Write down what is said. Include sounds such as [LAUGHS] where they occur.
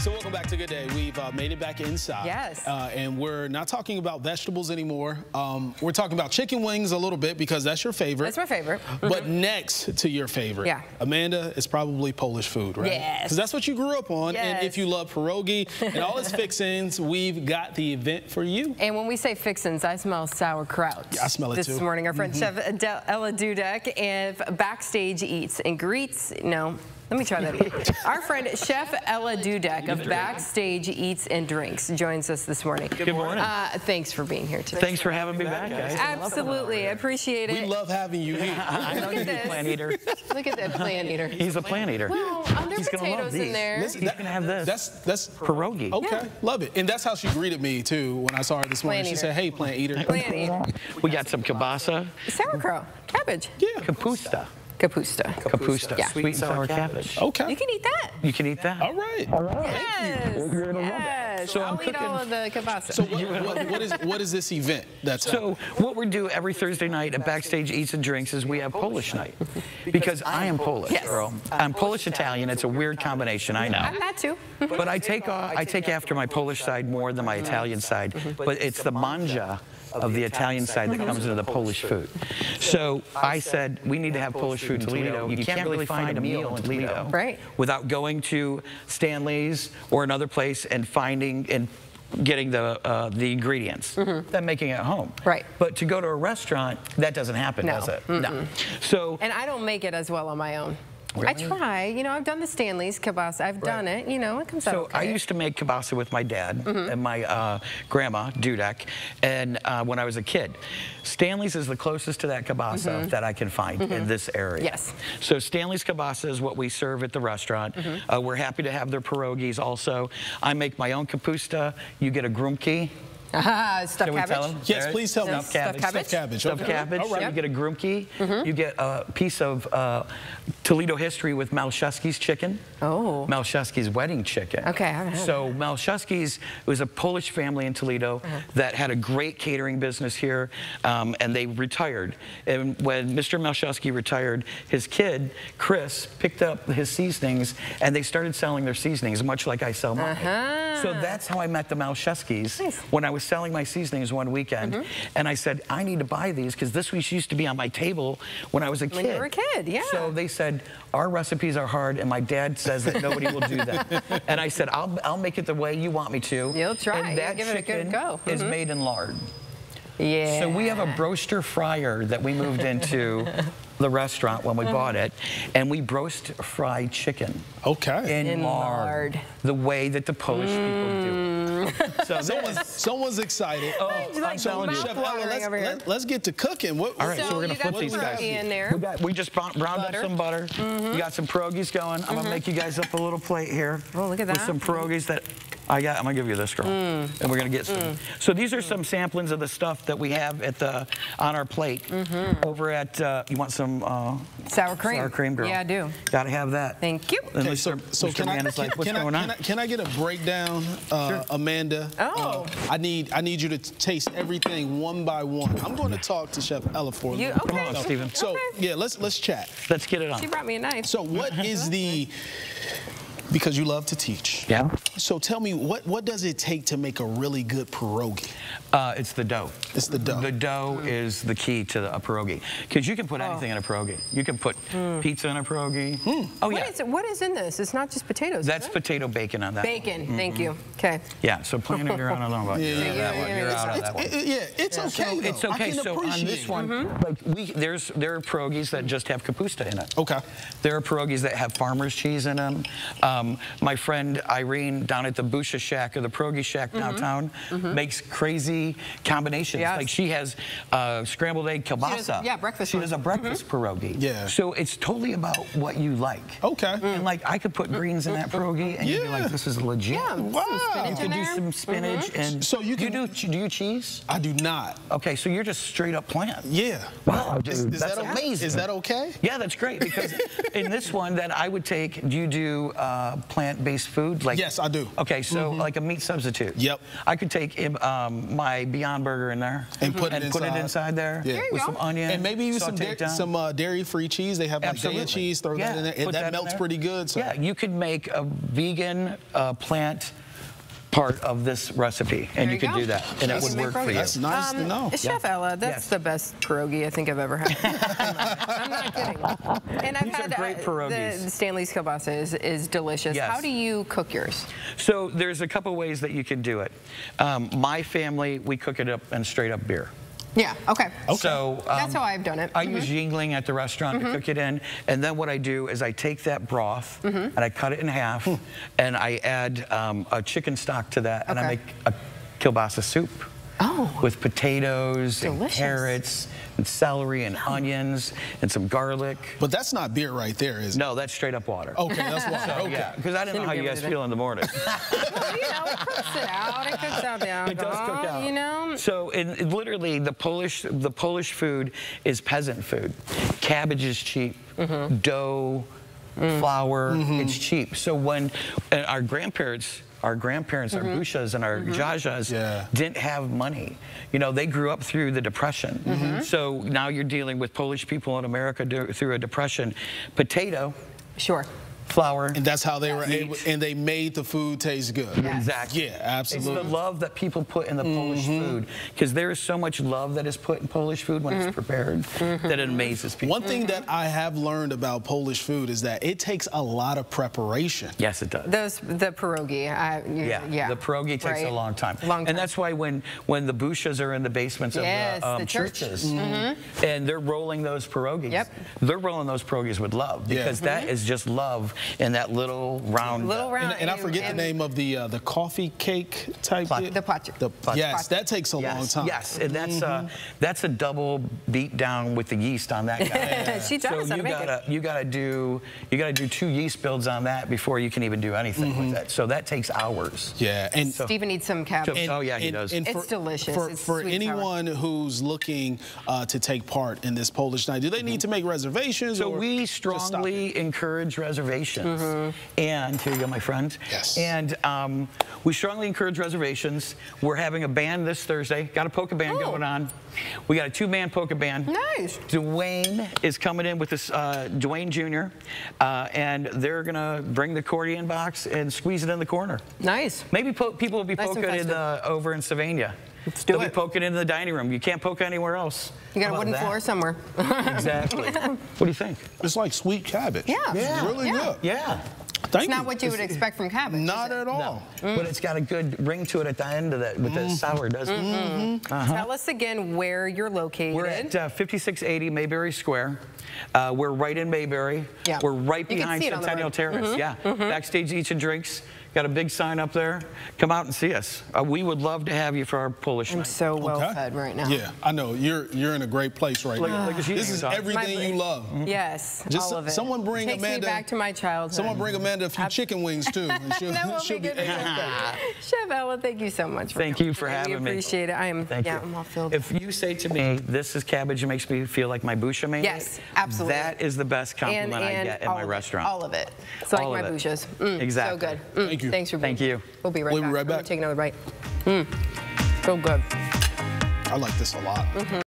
So welcome back to Good Day. We've uh, made it back inside. Yes. Uh, and we're not talking about vegetables anymore. Um, we're talking about chicken wings a little bit because that's your favorite. That's my favorite. But next to your favorite, Yeah. Amanda, is probably Polish food, right? Yes. Because that's what you grew up on. And if you love pierogi and all its fixings, we've got the event for you. And when we say fixins, I smell sauerkraut. Yeah, I smell it this too. Mm-hmm. morning. Our friend Chef Adele, Ella Dudek if Backstage Eats and Greets. No. Let me try that again. [LAUGHS] Our friend Chef Ella Dudek of Backstage Eats and Drinks joins us this morning. Good morning. Uh, thanks for being here today. Thanks for having me back, guys. Absolutely. I appreciate it. We love having you here. [LAUGHS] I know Look you're at a this. plant eater. [LAUGHS] Look at that plant eater. He's a plant eater. Well, are there He's gonna love potatoes in these. there? Listen, He's gonna have this. That's that's Pierogi. Okay, love it. And that's how she greeted me too when I saw her this morning. Plant she eater. said, "Hey, plant eater." Plant eater. We got some kielbasa, Sauerkraut. Cabbage. Yeah. kapusta, Kapusta. Capusta. Yeah. sweet and sour cabbage. Okay. You can eat that. You can eat that. All right. All right. Yes. Yes. So I'll I'm eat all of the kielbasa. So what, what, what is what is this event that's So what we do every Thursday night at Backstage Eats and Drinks is we have Polish night. Because I am Polish, Yes. girl. I'm Polish Italian. It's a weird combination, I know. I'm that too. [LAUGHS] But I take uh, I take after my Polish side more than my Italian side. But it's the manja of the Italian side that comes into the Polish food. So I said we need to have Polish food in Toledo. You can't really find a meal in Toledo Right. without going to Stanley's or another place and finding and getting the uh, the ingredients, then making it at home. Right. But to go to a restaurant, that doesn't happen, No. does it? No. So And I don't make it as well on my own. I try. You know, I've done the Stanley's kielbasa. I've done it. You know, it comes out So okay. I used to make kielbasa with my dad Mm-hmm. and my uh, grandma, Dudek, and uh, when I was a kid. Stanley's is the closest to that kielbasa that I can find in this area. Mm-hmm. Yes. So Stanley's kielbasa is what we serve at the restaurant. Mm-hmm. Uh, we're happy to have their pierogies also. I make my own kapusta. You get a grumki. Ah, stuffed cabbage. Yes, There- please tell me. Stuffed cabbage. Stuffed cabbage. Stuffed okay. cabbage. Right. You get a grumki. Mm-hmm. You get a piece of uh, Toledo history with Malszewski's chicken. Oh. Malszewski's wedding chicken. Okay, So Malszewski's was a Polish family in Toledo Uh-huh. that had a great catering business here, um, and they retired. And when Mr. Malszewski retired, his kid Chris picked up his seasonings, and they started selling their seasonings, much like I sell mine. Uh-huh. So that's how I met the Malszewskis Nice. when I was selling my seasonings one weekend, Mm-hmm. and I said, I need to buy these because this was used to be on my table when I was a kid. When you were a kid, yeah. So they said, our recipes are hard, and my dad says that nobody will do that. [LAUGHS] and I said, I'll, I'll make it the way you want me to. You'll try. And You'll that give it a good go. is Mhm. made in lard. Yeah. So we have a broaster fryer that we moved into [LAUGHS] the restaurant when we bought it, and we broast fry chicken Okay. in, In lard, lard. the way that the Polish people do. [LAUGHS] So [LAUGHS] Someone's, someo's excited. Oh, I'm telling you. mouth Chef Ella, let's, over let, us get to cooking. What, All right, so, So we're gonna you got flip these guys. in there. We, got, we just browned browned up Butter. some butter. We mm-hmm. got some pierogies going. I'm gonna mm-hmm. make you guys up a little plate here. Oh, look at With some pierogies that I got. I'm gonna give you this, girl. And we're gonna get some. So these are some samplings of the stuff that we have at the on our plate over at. Uh, you want some uh, Sour cream. sour cream, girl? Yeah, I do. Gotta have that. Thank you. Okay, Mr. so, so Mr. can, I, Man is can, like, what's can I- going can on? I, can I get a breakdown, uh, Amanda? Oh. Uh, I need I need you to taste everything one by one. I'm going to talk to Chef Ella for You- okay. Come on, Stephen. So Okay. yeah, let's let's chat. Let's get it on. She brought me a knife. So what is the because you love to teach. Yeah. So tell me what what does it take to make a really good pierogi? Uh, it's the dough. It's the dough. The dough is the key to the, a pierogi. Because you can put oh. anything in a pierogi. You can put hmm. pizza in a pierogi. Hmm. Oh, What yeah. is, what is in this? It's not just potatoes. That's it? potato bacon on that. one. bacon. Mm-hmm. Thank you. Okay. Yeah, so planet, you're on a one. Yeah, You're yeah, on yeah, that one. yeah, You're out on It's, that one. it- it- yeah, it's okay. So though. it's I okay. can So on appreciate this it. one, like we there's there are pierogies that just have kapusta in it. Okay. There are pierogies that have farmer's cheese in them. Uh, Um, my friend Irene down at the Busha Shack or the Pierogi Shack downtown makes crazy combinations. Yes. Like she has uh, scrambled egg kielbasa. does- yeah, breakfast She one. does a breakfast pierogi. Yeah. So it's totally about what you like. Okay. And like I could put greens in that pierogi, and you'd be like, this is legit. Yeah. Wow. Some You could do some spinach and So you do can- you do do you cheese? I do not. Okay, so you're just straight up plant. Yeah. Wow, Is, dude, is that's that okay? amazing. Is that okay? Yeah, that's great because [LAUGHS] in this one that I would take, do you do uh, uh, plant-based food? Like Yes, I do. Okay, so like a meat substitute. Yep. I could take um, my Beyond Burger in there And put it and put it inside. inside there Yeah. With some onion And maybe even some saute da- some uh, dairy-free cheese. They have like Absolutely. Daiya cheese. Throw yeah, that in there. It, put that, that melts pretty good. So. Yeah, you could make a vegan uh, plant part of this recipe, and There you could go. do that, and it would work for you. That's nice to know. Chef Ella, that's Yes. the best pierogi I think I've ever had. [LAUGHS] I'm, not, kidding. And I've These are had great uh, pierogies. the Stanley's kielbasa is, is delicious. Yes. How do you cook yours? So there's a couple ways that you can do it. Um, my family, we cook it up in straight up beer. Yeah, okay. So um, That's how I've done it. I use Yuengling at the restaurant to cook it in, and then what I do is I take that broth and I cut it in half, and I add um, a chicken stock to that, and I make a kielbasa soup. Oh. With potatoes and Delicious. carrots and celery and onions and some garlic. But that's not beer right there, is it? No, that's straight up water. Okay, that's water. [LAUGHS] So, okay. yeah, because I didn't know how you guys feel in the morning. [LAUGHS] Well, you know, it cooks it out. It cooks out the alcohol. It does cook out. You know? So, in, in literally, the Polish the Polish food is peasant food. Cabbage is cheap. Mm-hmm. Dough, flour, it's cheap. So when and our grandparents. Our grandparents, Mm-hmm. our bushas and our jajas Yeah. didn't have money. You know, they grew up through the Depression. Mm-hmm. So now you're dealing with Polish people in America do, through a depression. Potato, Sure. Flour, And that's how they were Meat. able, and they made the food taste good. Exactly. Yeah, absolutely. It's the love that people put in the Polish food because there is so much love that is put in Polish food when it's prepared that it amazes people. One thing that I have learned about Polish food is that it takes a lot of preparation. Yes, it does. Those, the pierogi. I, yeah, yeah. the pierogi takes right? a long time. Long time. And that's why when, when the bushas are in the basements Yes, of the, um, the church. Mm-hmm. churches and they're rolling those pierogies, Yep. they're rolling those pierogies with love Yeah. because that is just love in that little round. Mm-hmm. Little round. And, and I forget and- the name of the uh, the coffee cake type. Platter. The platter. The, Platter. yes, that takes a Yes, long time. yes, and that's uh, that's a double beat down with the yeast on that guy. [LAUGHS] She So does. you make gotta it. you gotta do you gotta do two yeast builds on that before you can even do anything with that. So that takes hours. Yeah, and Stephen needs some cabbage. And- Oh, yeah, he does. It's delicious. For, It's for sweet and sour. anyone who's looking uh, to take part in this Polish night, do they need to make reservations? So or we strongly encourage reservations. Mm-hmm. And here you go, my friend. Yes. And um, we strongly encourage reservations. We're having a band this Thursday. Got a polka band Oh. going on. We got a two-man polka band. Nice. Dwayne is coming in with this uh, Dwayne Jr. Uh, and they're gonna bring the accordion box and squeeze it in the corner. Nice. Maybe people will be Nice poking in uh, over in Sylvania. Let's do They'll it. be poking in the dining room. You can't poke anywhere else. You got a wooden that? floor somewhere. [LAUGHS] Exactly. what do you think? It's like sweet cabbage. Yeah. It's Yeah. really Yeah. good. Yeah. Thank It's not what you would expect from cabbage. Not is it? at all. But it's got a good ring to it at the end of that with the mm-hmm. sour, doesn't it? Mm-hmm. Uh-huh. Tell us again where you're located. We're at uh, 5680 Mayberry Square. Uh, we're right in Mayberry. Yeah. We're right behind see it on the Centennial road. Terrace. Mm-hmm. Yeah. Backstage Eats and Drinks. Got a big sign up there. Come out and see us. Uh, we would love to have you for our Polish I'm night. so well Okay. fed right now. Yeah, I know. You're you're in a great place right Look- now. look at you, this is everything you love. Yes, Just all of it. someone bring Takes Amanda- me back to my childhood. Someone bring Amanda a few Abs- chicken wings too. and [LAUGHS] she'll, That will she'll be good. [LAUGHS] Chef Ella, thank you so much. For Thank coming you for today. having we me. appreciate it. I am. Thank yeah, you. I'm all filled. If you say to me, this is cabbage, it makes me feel like my busha made Yes, absolutely. That is the best compliment and, I get in my restaurant. All of it. It's like All my of it. bouchas. Mm, Exactly. So good. Mm, Thank you. Thanks for being Thank you. We'll be right We'll back. right I'm gonna back. Take another bite. Mm, so good. I like this a lot.